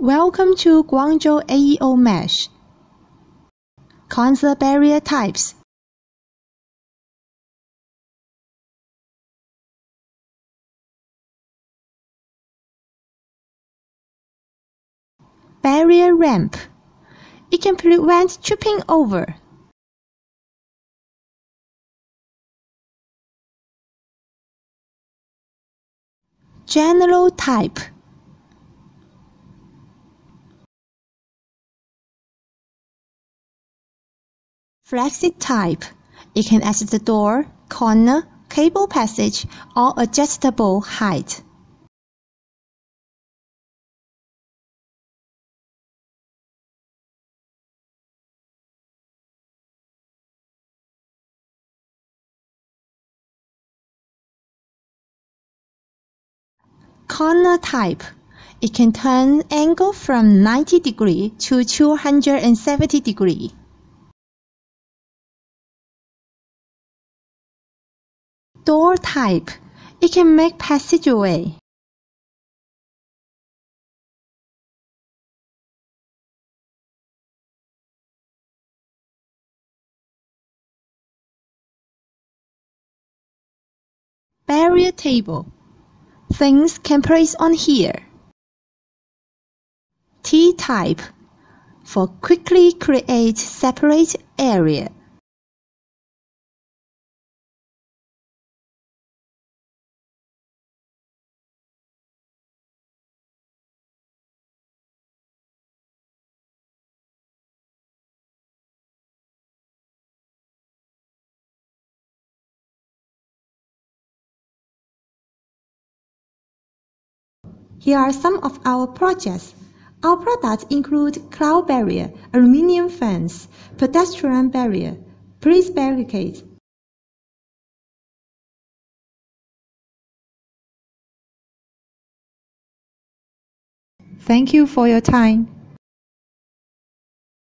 Welcome to Guangzhou AEO Mesh. Concert barrier types. Barrier ramp. It can prevent tripping over. General type. Flexi type. It can access the door, corner, cable passage, or adjustable height. Corner type. It can turn angle from 90 degree to 270 degree. Door type. It can make passageway. Barrier table. Things can place on here. T-type. For quickly create separate area. Here are some of our projects. Our products include crowd barrier, aluminum fence, pedestrian barrier, police barricade. Thank you for your time.